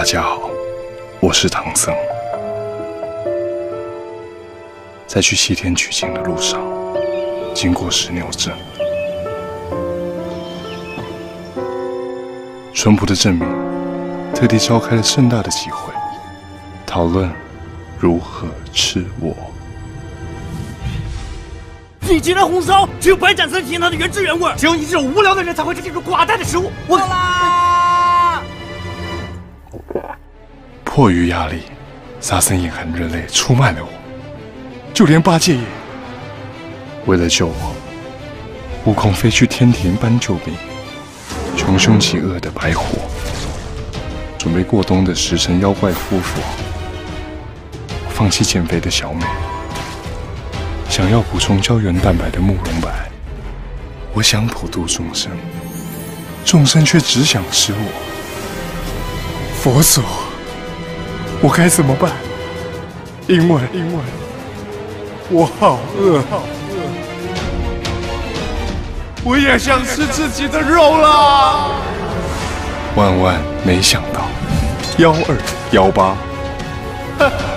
大家好，我是唐僧。在去西天取经的路上，经过石牛镇，淳朴的镇民特地召开了盛大的集会，讨论如何吃我。地级的红烧只有白斩才体验它的原汁原味，只有你这种无聊的人才会吃这种寡淡的食物。我迫于压力，沙僧眼含热泪出卖了我。就连八戒也为了救我，悟空飞去天庭搬救兵，穷凶极恶的白虎准备过冬的食神妖怪夫妇，放弃减肥的小美，想要补充胶原蛋白的慕容白，我想普度众生，众生却只想吃我。佛祖，我该怎么办？因为，因为。我好饿，好饿！我也想吃自己的肉了。万万没想到，幺二幺八，